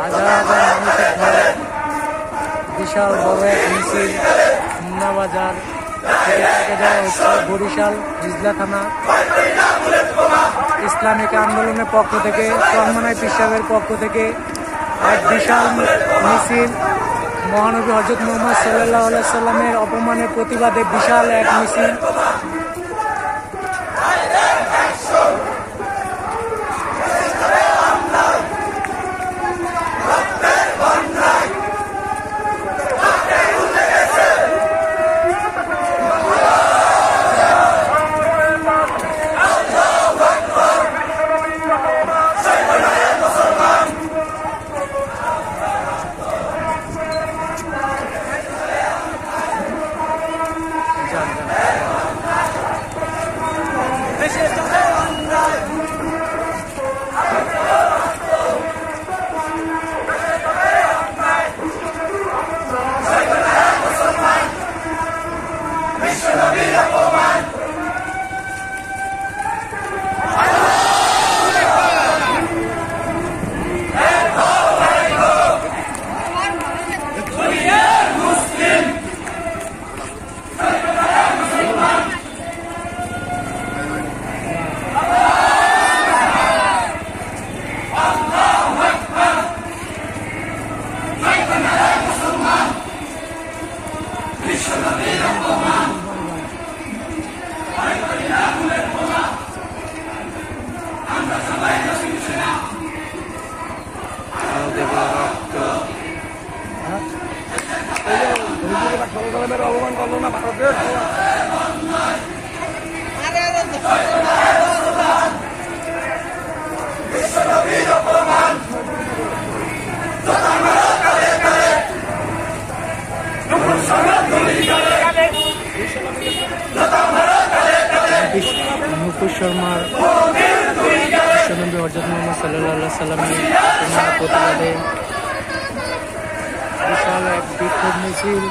হাজার হাজার বিশাল বড় এক মিছিল বরিশাল হিজলা থানা ইসলামিক আন্দোলনের পক্ষ থেকে চন্মনাই পিসাবের পক্ষ থেকে এক বিশাল মিছিল, মহানবী হজরত মোহাম্মদ সাল্লাহ সাল্লামের অপমানের প্রতিবাদে বিশাল এক মিছিল। Gracias, Fight for शर्मार हज़रत मोहम्मद सल्लाम विशाल एक बिग मिसिल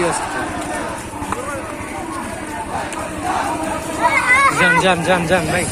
यूज़ जम जम जम जम भाई